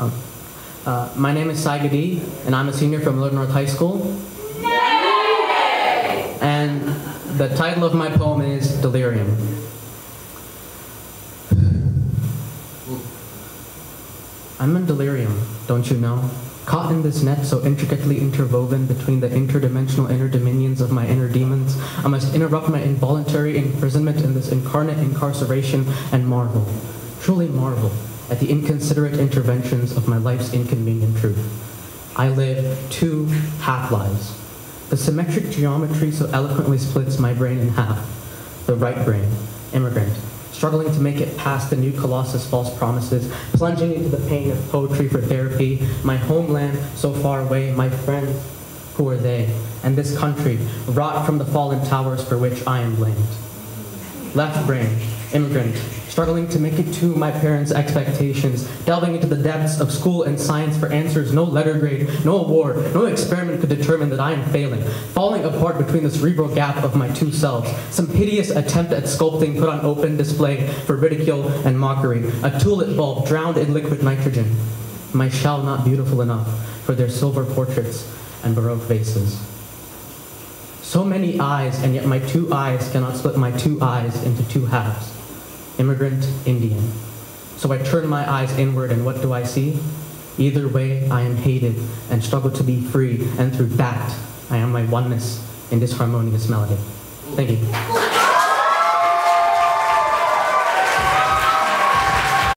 Um, uh, my name is Sai Gadi, and I'm a senior from Millard North High School. And the title of my poem is Delirium. I'm in delirium, don't you know? Caught in this net so intricately interwoven between the interdimensional inner dominions of my inner demons, I must interrupt my involuntary imprisonment in this incarnate incarceration and marvel, truly marvel, at the inconsiderate interventions of my life's inconvenient truth. I live two half lives. The symmetric geometry so eloquently splits my brain in half. The right brain, immigrant, struggling to make it past the new colossus false promises, plunging into the pain of poetry for therapy, my homeland so far away, my friends, who are they, and this country, wrought from the fallen towers for which I am blamed. Left brain, immigrant, struggling to make it to my parents' expectations, delving into the depths of school and science for answers no letter grade, no award, no experiment could determine that I am failing, falling apart between the cerebral gap of my two selves, some hideous attempt at sculpting put on open display for ridicule and mockery, a tulip bulb drowned in liquid nitrogen, my shell not beautiful enough for their silver portraits and baroque vases. So many eyes, and yet my two eyes cannot split my two eyes into two halves immigrant, Indian. So I turn my eyes inward, and what do I see? Either way, I am hated and struggle to be free, and through that, I am my oneness in this harmonious melody. Thank you.